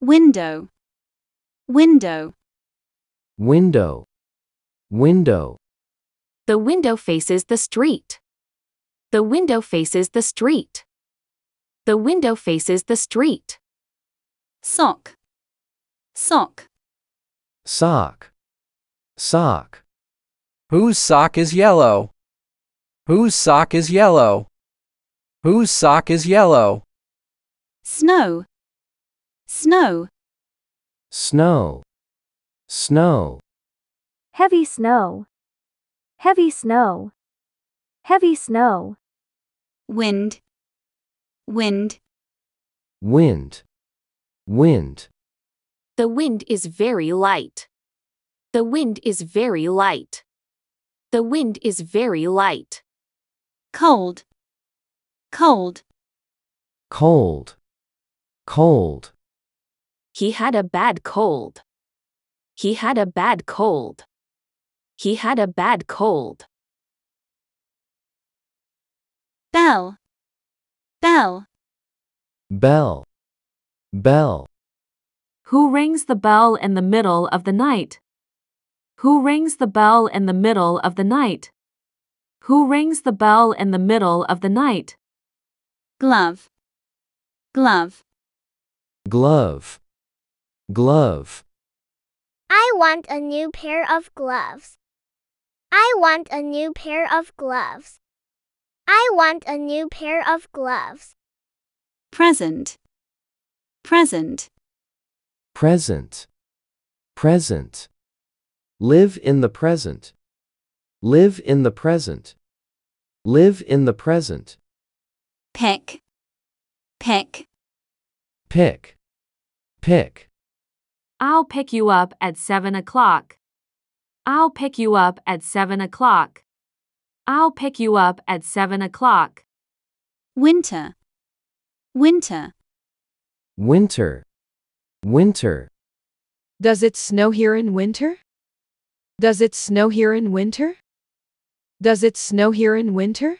window, window, window, window, The window faces the street. The window faces the street. The window faces the street. sock, sock, sock, sock, Whose sock is yellow? Whose sock is yellow? Whose sock is yellow? snow, snow, snow, snow, heavy snow, heavy snow, heavy snow, wind, wind, wind, wind, The wind is very light. The wind is very light. The wind is very light. cold, cold, cold, cold, He had a bad cold. He had a bad cold. He had a bad cold. bell, bell, bell, bell, Who rings the bell in the middle of the night? Who rings the bell in the middle of the night? Who rings the bell in the middle of the night? glove, glove, glove, glove, I want a new pair of gloves. I want a new pair of gloves. I want a new pair of gloves. present, present, present, present. Live in the present. Live in the present. Live in the present. pick, pick, Pick, pick, I'll pick you up at seven o'clock. I'll pick you up at seven o'clock. I'll pick you up at seven o'clock. winter, winter, winter, winter. Does it snow here in winter? Does it snow here in winter? Does it snow here in winter?